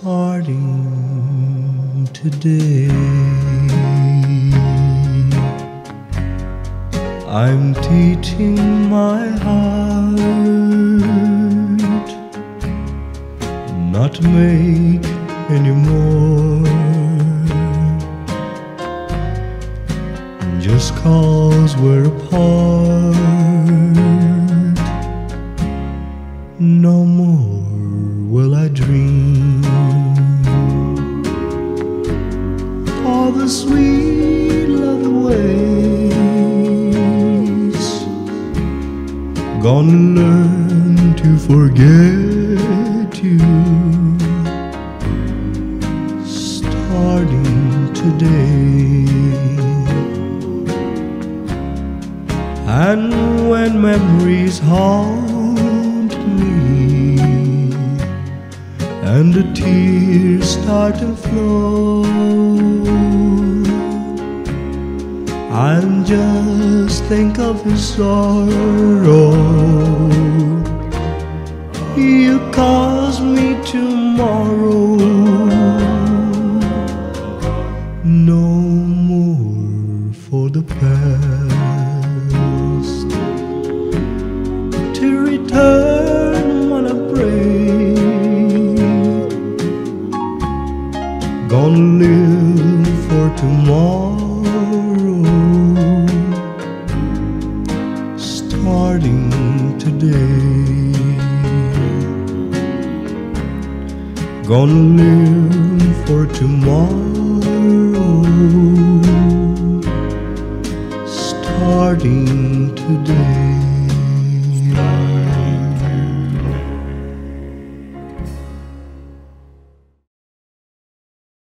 starting today. I'm teaching my heart not to make anymore. Just cause we're apart, no more will I dream all the sweet love ways. Gonna learn to forget you starting today. And when memories haunt and the tears start to flow, I'll just think of his sorrow. You caused Gonna live for tomorrow, starting today. Gonna live for tomorrow, starting today.